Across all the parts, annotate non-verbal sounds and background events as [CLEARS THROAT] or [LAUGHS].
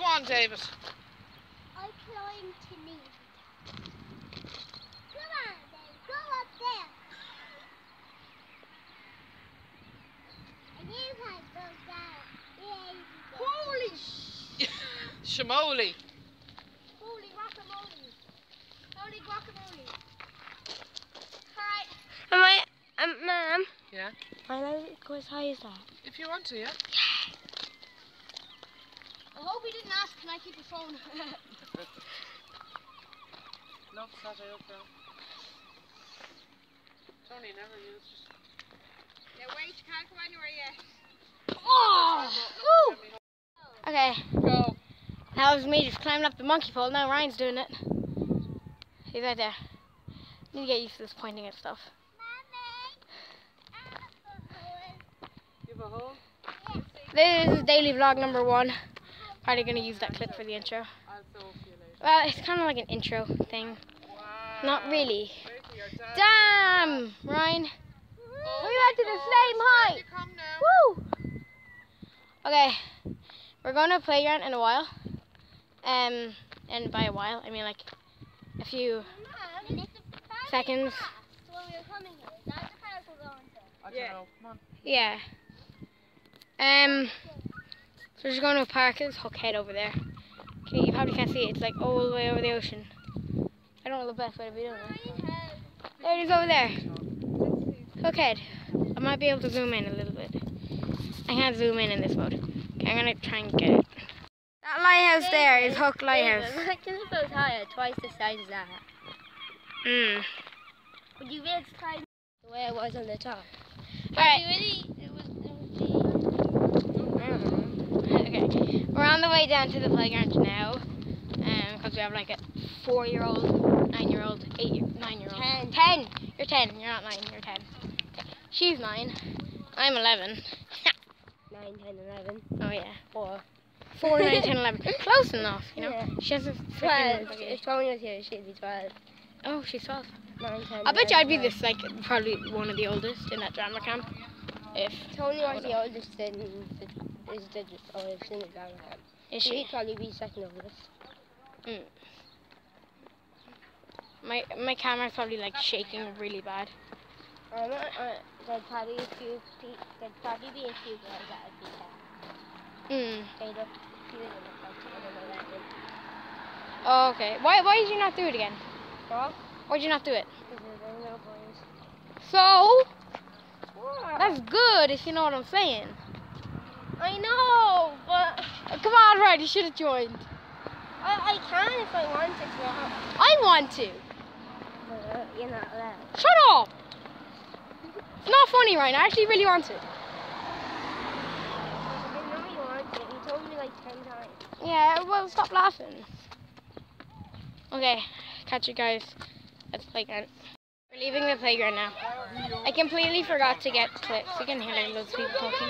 Go on, David. I climb to me. Come on, then. Go up there. And you can go down. Yeah, you can go. Holy sh... Shamoli. Holy guacamole. Holy guacamole. Alright. Am I, um, Mom? Yeah. I let it go as high as that. If you want to, yeah. I hope he didn't ask, can I keep your phone? No, Saturday up now. Tony never used. yeah, wait, you can't go anywhere yet. Oh! Okay, Go. that was me just climbing up the monkey pole. Now Ryan's doing it. He's right there. Need to get used to this pointing at stuff. Give a hole. This is daily vlog number one. Probably gonna use that clip for the intro. I'll sew you later. Well, it's kind of like an intro thing. Not really. Wait till you're done. Damn, Ryan. Oh we went to the same height. You come now. Woo! Okay, we're going to a playground in a while. Um, and by a while, I mean like a few seconds. When we were coming here, is that the park we're going to? I don't Yeah. know. Come on. Yeah. Um, so we're just going to a park. There's Hook Head over there. Okay, you probably can't see it. It's like all the way over the ocean. I don't know the best way to be doing it. There it is over there. Hook Head. I might be able to zoom in a little bit. I can't zoom in in this mode. Okay, I'm gonna try and get it. That lighthouse there is Hook Lighthouse. This is those higher, twice the size of that. Mm. Would you be able to climb the way I was on the top? Alright. Really, it was, it was I don't know. Okay, we're on the way down to the playground now, um, because we have like a four-year-old, nine-year-old, eight, year, nine-year-old. Ten. Ten. You're ten. You're not nine. You're ten. Okay. She's nine. I'm eleven. [LAUGHS] 9, 10, 11, Oh yeah. 4. Four, nine, ten, eleven. [LAUGHS] Close enough, you know. Yeah. She has a 12. freaking. If Tony was here, she'd be 12. Oh, she's twelve. 9, 10, I bet you I'd be this like probably one of the oldest in that drama camp. If Tony was the oldest in the, is the oldest in the drama camp. is She'd probably be second oldest. Mm. My my camera's probably like shaking really bad. Um, uh, uh, there'd probably a few, there'd probably be a few girls that would be there. Mm. They look, them look like. Oh, okay. Why why did you not do it again? Huh? Why'd you not do it? Because they're boys. So that's good if you know what I'm saying. I know, but Come on, Ryan, you should have joined. I, I can if I wanted to. I want to. But you're not allowed. Shut up. It's not funny, Ryan. I actually really want to. I know you wanted to. You told me like ten times. Yeah, well, stop laughing. Okay, catch you guys at the playground. We're leaving the playground now. I completely forgot to get clips. You can hear like loads of people talking.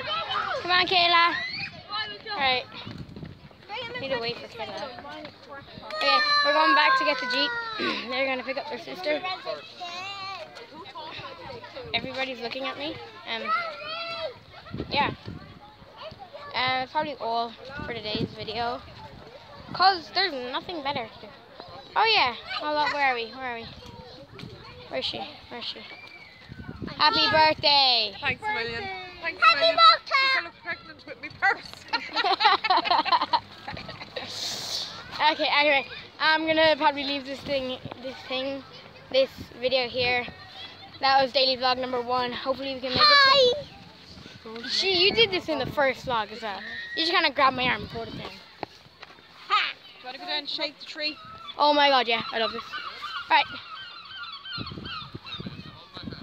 Come on, Kayla. Alright, need to wait for Kayla. Okay, we're going back to get the Jeep. [CLEARS THROAT] They're gonna pick up their sister. Everybody's looking at me. Um, yeah. Uh, that's probably all for today's video. Cause there's nothing better to do. Oh yeah. Hold on, where are we? Where are we? Where is she? Where is she? Happy birthday! Thanks a million. Thanks Happy a million. birthday! I look pregnant with me purse. [LAUGHS] okay, anyway, I'm gonna probably leave this thing, this thing, this video here. That was daily vlog number one. Hopefully we can make it. To... She, you did this in the first vlog as well. You just kind of grabbed my arm and pulled it down. Do you want to go down and shake the tree? Oh my god, yeah, I love this. Alright.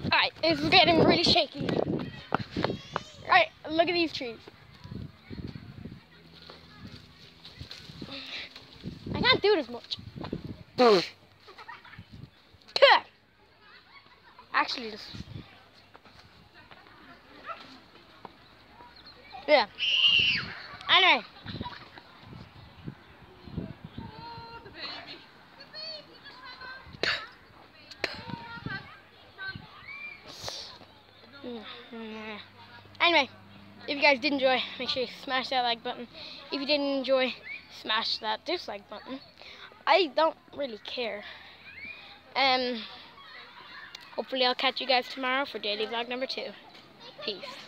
Alright, it's getting really shaky. Look at these trees. I can't do it as much. Actually, just. Yeah. Anyway. Anyway, if you guys did enjoy, make sure you smash that like button. If you didn't enjoy, smash that dislike button. I don't really care. Um, hopefully I'll catch you guys tomorrow for daily vlog number two. Peace.